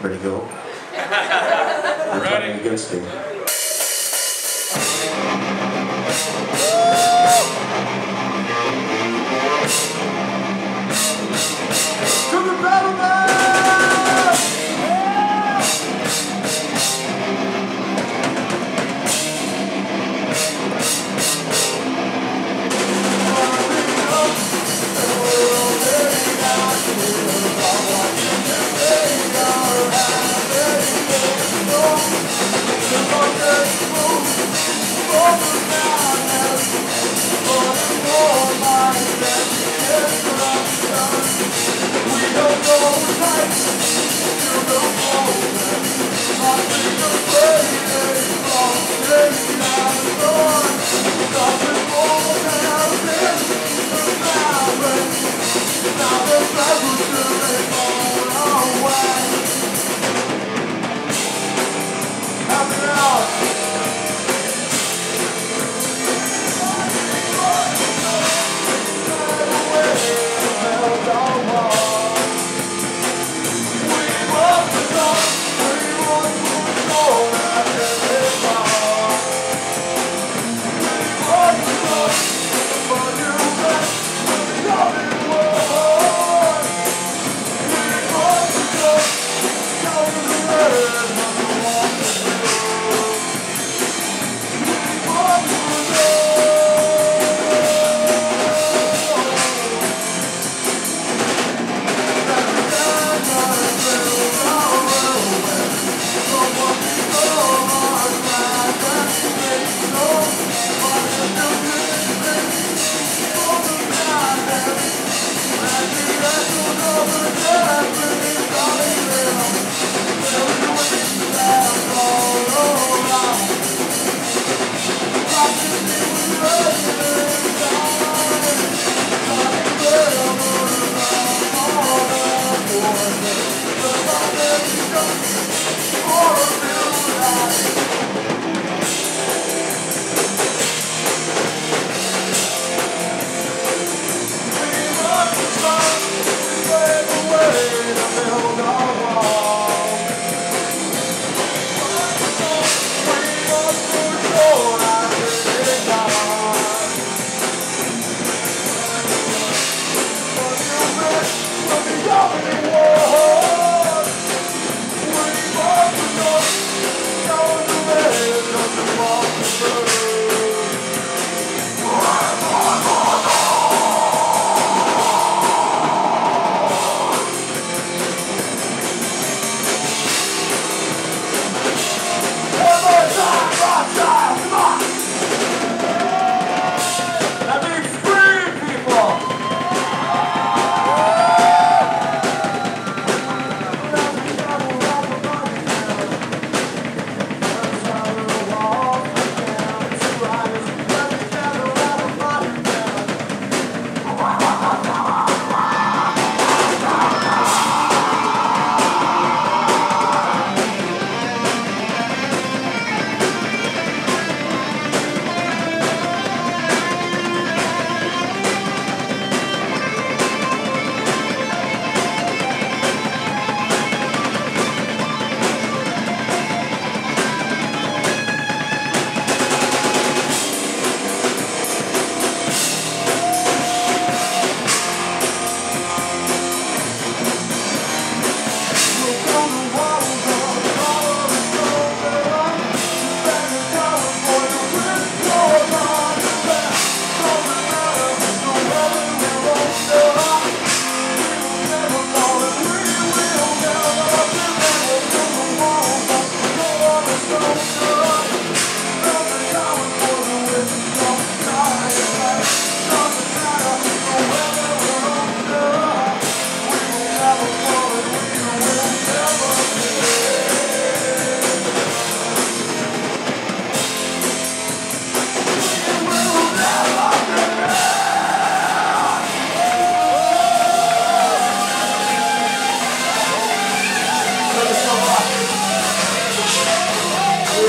Ready to go? Ready. Against me.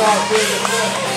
Obrigado,